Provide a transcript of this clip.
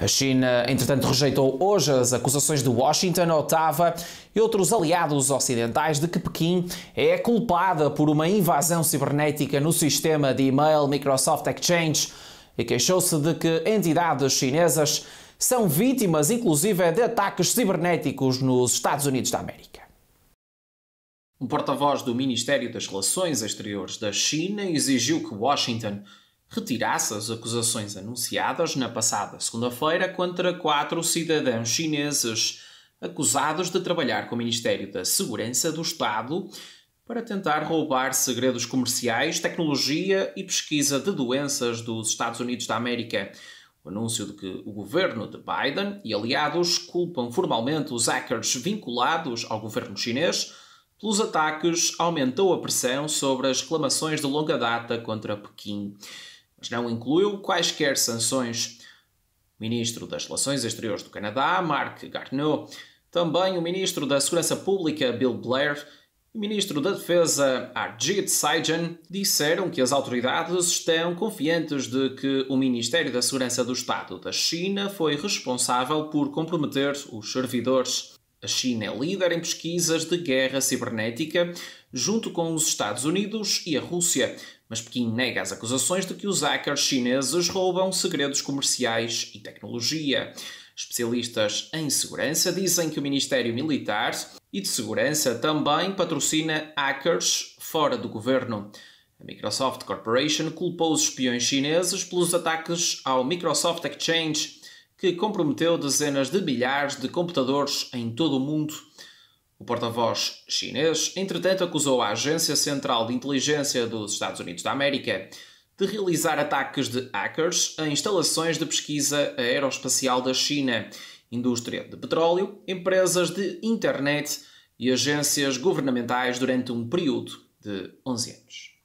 A China, entretanto, rejeitou hoje as acusações de Washington, Ottawa e outros aliados ocidentais de que Pequim é culpada por uma invasão cibernética no sistema de e-mail Microsoft Exchange e queixou-se de que entidades chinesas são vítimas, inclusive, de ataques cibernéticos nos Estados Unidos da América. Um porta-voz do Ministério das Relações Exteriores da China exigiu que Washington retirasse as acusações anunciadas na passada segunda-feira contra quatro cidadãos chineses acusados de trabalhar com o Ministério da Segurança do Estado para tentar roubar segredos comerciais, tecnologia e pesquisa de doenças dos Estados Unidos da América. O anúncio de que o governo de Biden e aliados culpam formalmente os hackers vinculados ao governo chinês pelos ataques aumentou a pressão sobre as reclamações de longa data contra Pequim mas não incluiu quaisquer sanções. O ministro das Relações Exteriores do Canadá, Mark Garneau, também o ministro da Segurança Pública, Bill Blair, e o ministro da Defesa, Arjit Sajjan, disseram que as autoridades estão confiantes de que o Ministério da Segurança do Estado da China foi responsável por comprometer os servidores. A China é líder em pesquisas de guerra cibernética, junto com os Estados Unidos e a Rússia, mas Pequim nega as acusações de que os hackers chineses roubam segredos comerciais e tecnologia. Especialistas em segurança dizem que o Ministério Militar e de Segurança também patrocina hackers fora do governo. A Microsoft Corporation culpou os espiões chineses pelos ataques ao Microsoft Exchange, que comprometeu dezenas de milhares de computadores em todo o mundo. O porta-voz chinês, entretanto, acusou a Agência Central de Inteligência dos Estados Unidos da América de realizar ataques de hackers a instalações de pesquisa aeroespacial da China, indústria de petróleo, empresas de internet e agências governamentais durante um período de 11 anos.